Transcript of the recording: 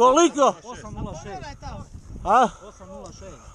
Koliko? 806. A? 806.